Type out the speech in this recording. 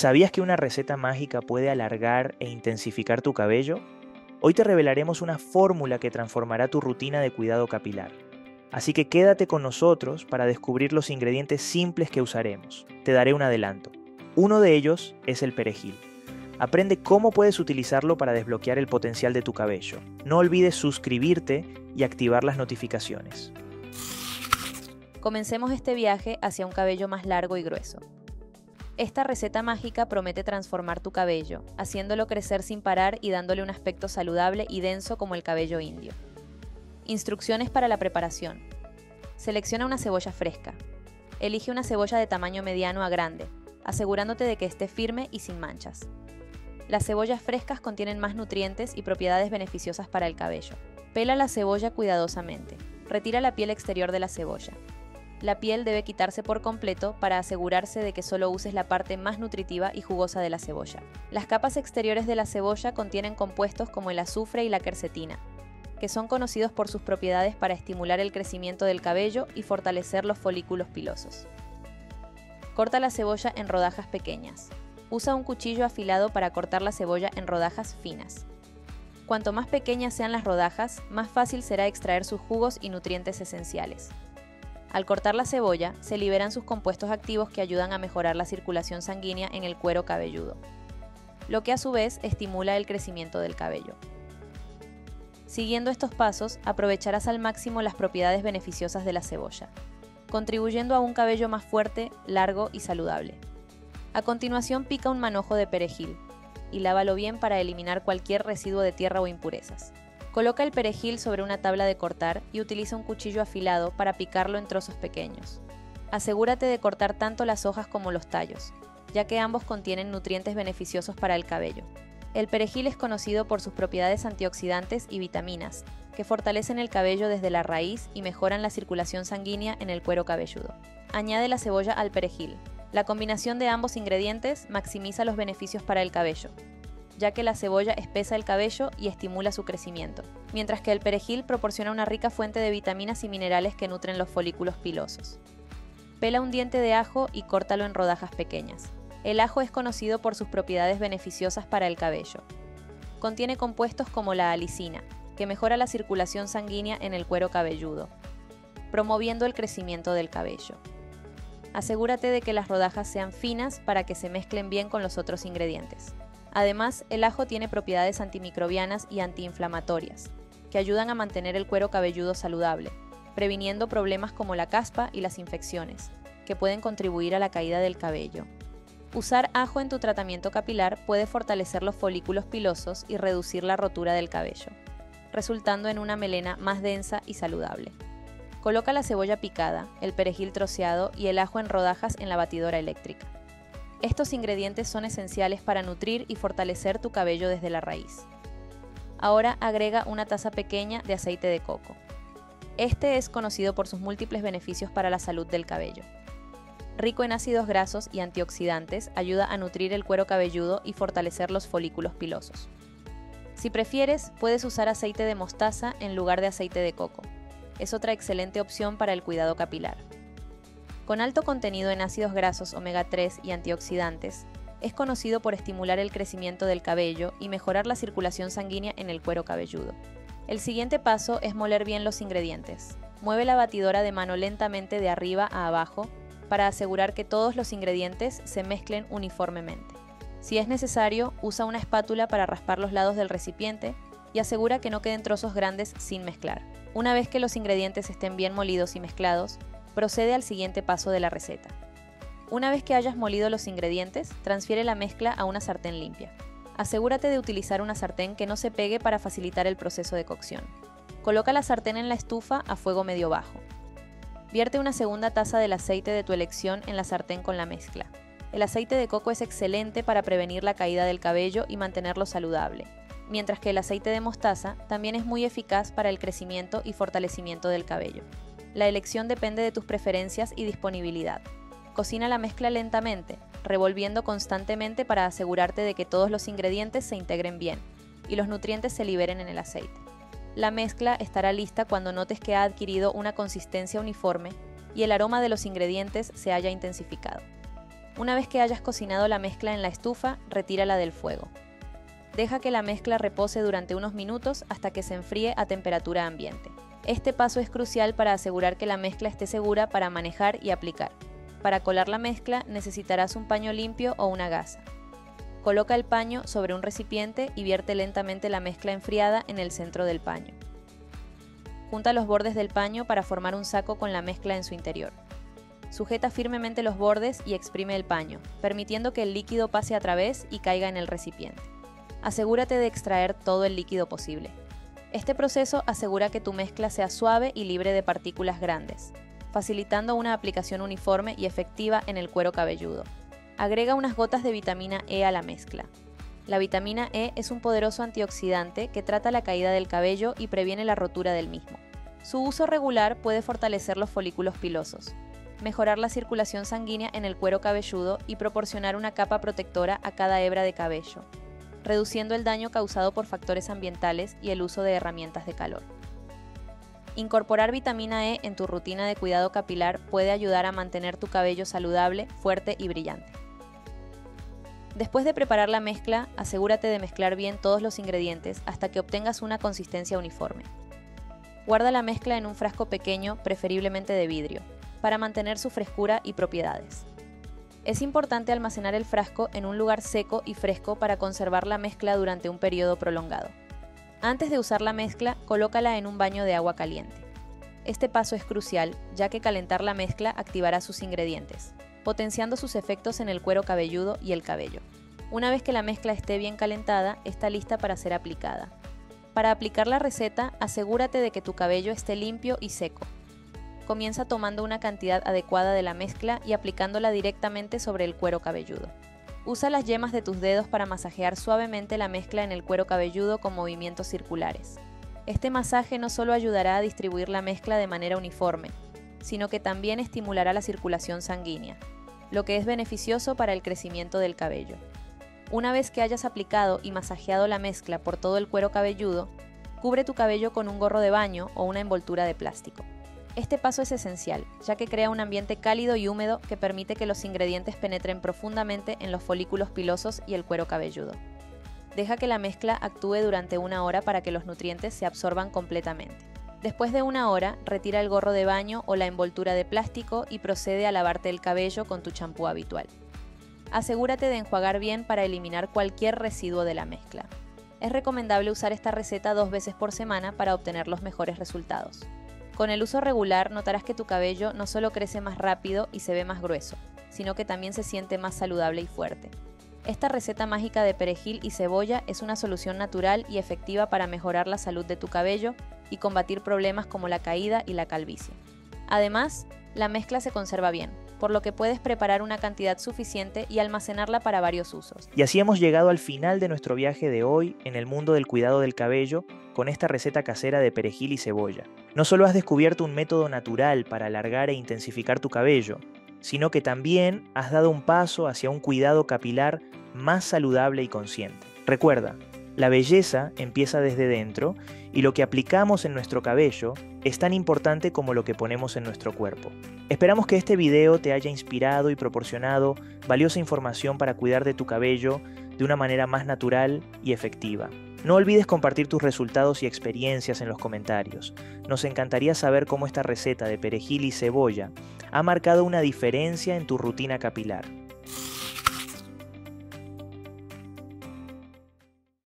¿Sabías que una receta mágica puede alargar e intensificar tu cabello? Hoy te revelaremos una fórmula que transformará tu rutina de cuidado capilar. Así que quédate con nosotros para descubrir los ingredientes simples que usaremos. Te daré un adelanto. Uno de ellos es el perejil. Aprende cómo puedes utilizarlo para desbloquear el potencial de tu cabello. No olvides suscribirte y activar las notificaciones. Comencemos este viaje hacia un cabello más largo y grueso. Esta receta mágica promete transformar tu cabello, haciéndolo crecer sin parar y dándole un aspecto saludable y denso como el cabello indio. Instrucciones para la preparación. Selecciona una cebolla fresca. Elige una cebolla de tamaño mediano a grande, asegurándote de que esté firme y sin manchas. Las cebollas frescas contienen más nutrientes y propiedades beneficiosas para el cabello. Pela la cebolla cuidadosamente. Retira la piel exterior de la cebolla. La piel debe quitarse por completo para asegurarse de que solo uses la parte más nutritiva y jugosa de la cebolla. Las capas exteriores de la cebolla contienen compuestos como el azufre y la quercetina, que son conocidos por sus propiedades para estimular el crecimiento del cabello y fortalecer los folículos pilosos. Corta la cebolla en rodajas pequeñas. Usa un cuchillo afilado para cortar la cebolla en rodajas finas. Cuanto más pequeñas sean las rodajas, más fácil será extraer sus jugos y nutrientes esenciales. Al cortar la cebolla, se liberan sus compuestos activos que ayudan a mejorar la circulación sanguínea en el cuero cabelludo, lo que a su vez estimula el crecimiento del cabello. Siguiendo estos pasos, aprovecharás al máximo las propiedades beneficiosas de la cebolla, contribuyendo a un cabello más fuerte, largo y saludable. A continuación pica un manojo de perejil y lávalo bien para eliminar cualquier residuo de tierra o impurezas. Coloca el perejil sobre una tabla de cortar y utiliza un cuchillo afilado para picarlo en trozos pequeños. Asegúrate de cortar tanto las hojas como los tallos, ya que ambos contienen nutrientes beneficiosos para el cabello. El perejil es conocido por sus propiedades antioxidantes y vitaminas, que fortalecen el cabello desde la raíz y mejoran la circulación sanguínea en el cuero cabelludo. Añade la cebolla al perejil. La combinación de ambos ingredientes maximiza los beneficios para el cabello, ya que la cebolla espesa el cabello y estimula su crecimiento, mientras que el perejil proporciona una rica fuente de vitaminas y minerales que nutren los folículos pilosos. Pela un diente de ajo y córtalo en rodajas pequeñas. El ajo es conocido por sus propiedades beneficiosas para el cabello. Contiene compuestos como la alicina, que mejora la circulación sanguínea en el cuero cabelludo, promoviendo el crecimiento del cabello. Asegúrate de que las rodajas sean finas para que se mezclen bien con los otros ingredientes. Además, el ajo tiene propiedades antimicrobianas y antiinflamatorias, que ayudan a mantener el cuero cabelludo saludable, previniendo problemas como la caspa y las infecciones, que pueden contribuir a la caída del cabello. Usar ajo en tu tratamiento capilar puede fortalecer los folículos pilosos y reducir la rotura del cabello, resultando en una melena más densa y saludable. Coloca la cebolla picada, el perejil troceado y el ajo en rodajas en la batidora eléctrica. Estos ingredientes son esenciales para nutrir y fortalecer tu cabello desde la raíz. Ahora agrega una taza pequeña de aceite de coco. Este es conocido por sus múltiples beneficios para la salud del cabello. Rico en ácidos grasos y antioxidantes, ayuda a nutrir el cuero cabelludo y fortalecer los folículos pilosos. Si prefieres, puedes usar aceite de mostaza en lugar de aceite de coco. Es otra excelente opción para el cuidado capilar. Con alto contenido en ácidos grasos omega 3 y antioxidantes, es conocido por estimular el crecimiento del cabello y mejorar la circulación sanguínea en el cuero cabelludo. El siguiente paso es moler bien los ingredientes. Mueve la batidora de mano lentamente de arriba a abajo para asegurar que todos los ingredientes se mezclen uniformemente. Si es necesario, usa una espátula para raspar los lados del recipiente y asegura que no queden trozos grandes sin mezclar. Una vez que los ingredientes estén bien molidos y mezclados, procede al siguiente paso de la receta. Una vez que hayas molido los ingredientes, transfiere la mezcla a una sartén limpia. Asegúrate de utilizar una sartén que no se pegue para facilitar el proceso de cocción. Coloca la sartén en la estufa a fuego medio bajo. Vierte una segunda taza del aceite de tu elección en la sartén con la mezcla. El aceite de coco es excelente para prevenir la caída del cabello y mantenerlo saludable, mientras que el aceite de mostaza también es muy eficaz para el crecimiento y fortalecimiento del cabello. La elección depende de tus preferencias y disponibilidad. Cocina la mezcla lentamente, revolviendo constantemente para asegurarte de que todos los ingredientes se integren bien y los nutrientes se liberen en el aceite. La mezcla estará lista cuando notes que ha adquirido una consistencia uniforme y el aroma de los ingredientes se haya intensificado. Una vez que hayas cocinado la mezcla en la estufa, retírala del fuego. Deja que la mezcla repose durante unos minutos hasta que se enfríe a temperatura ambiente. Este paso es crucial para asegurar que la mezcla esté segura para manejar y aplicar. Para colar la mezcla necesitarás un paño limpio o una gasa. Coloca el paño sobre un recipiente y vierte lentamente la mezcla enfriada en el centro del paño. Junta los bordes del paño para formar un saco con la mezcla en su interior. Sujeta firmemente los bordes y exprime el paño, permitiendo que el líquido pase a través y caiga en el recipiente. Asegúrate de extraer todo el líquido posible. Este proceso asegura que tu mezcla sea suave y libre de partículas grandes, facilitando una aplicación uniforme y efectiva en el cuero cabelludo. Agrega unas gotas de vitamina E a la mezcla. La vitamina E es un poderoso antioxidante que trata la caída del cabello y previene la rotura del mismo. Su uso regular puede fortalecer los folículos pilosos, mejorar la circulación sanguínea en el cuero cabelludo y proporcionar una capa protectora a cada hebra de cabello, reduciendo el daño causado por factores ambientales y el uso de herramientas de calor. Incorporar vitamina E en tu rutina de cuidado capilar puede ayudar a mantener tu cabello saludable, fuerte y brillante. Después de preparar la mezcla, asegúrate de mezclar bien todos los ingredientes hasta que obtengas una consistencia uniforme. Guarda la mezcla en un frasco pequeño, preferiblemente de vidrio, para mantener su frescura y propiedades. Es importante almacenar el frasco en un lugar seco y fresco para conservar la mezcla durante un periodo prolongado. Antes de usar la mezcla, colócala en un baño de agua caliente. Este paso es crucial, ya que calentar la mezcla activará sus ingredientes, potenciando sus efectos en el cuero cabelludo y el cabello. Una vez que la mezcla esté bien calentada, está lista para ser aplicada. Para aplicar la receta, asegúrate de que tu cabello esté limpio y seco. Comienza tomando una cantidad adecuada de la mezcla y aplicándola directamente sobre el cuero cabelludo. Usa las yemas de tus dedos para masajear suavemente la mezcla en el cuero cabelludo con movimientos circulares. Este masaje no solo ayudará a distribuir la mezcla de manera uniforme, sino que también estimulará la circulación sanguínea, lo que es beneficioso para el crecimiento del cabello. Una vez que hayas aplicado y masajeado la mezcla por todo el cuero cabelludo, cubre tu cabello con un gorro de baño o una envoltura de plástico. Este paso es esencial, ya que crea un ambiente cálido y húmedo que permite que los ingredientes penetren profundamente en los folículos pilosos y el cuero cabelludo. Deja que la mezcla actúe durante una hora para que los nutrientes se absorban completamente. Después de una hora, retira el gorro de baño o la envoltura de plástico y procede a lavarte el cabello con tu champú habitual. Asegúrate de enjuagar bien para eliminar cualquier residuo de la mezcla. Es recomendable usar esta receta dos veces por semana para obtener los mejores resultados. Con el uso regular notarás que tu cabello no solo crece más rápido y se ve más grueso, sino que también se siente más saludable y fuerte. Esta receta mágica de perejil y cebolla es una solución natural y efectiva para mejorar la salud de tu cabello y combatir problemas como la caída y la calvicie. Además, la mezcla se conserva bien, por lo que puedes preparar una cantidad suficiente y almacenarla para varios usos. Y así hemos llegado al final de nuestro viaje de hoy en el mundo del cuidado del cabello con esta receta casera de perejil y cebolla. No solo has descubierto un método natural para alargar e intensificar tu cabello, sino que también has dado un paso hacia un cuidado capilar más saludable y consciente. Recuerda, la belleza empieza desde dentro y lo que aplicamos en nuestro cabello es tan importante como lo que ponemos en nuestro cuerpo. Esperamos que este video te haya inspirado y proporcionado valiosa información para cuidar de tu cabello de una manera más natural y efectiva. No olvides compartir tus resultados y experiencias en los comentarios. Nos encantaría saber cómo esta receta de perejil y cebolla ha marcado una diferencia en tu rutina capilar.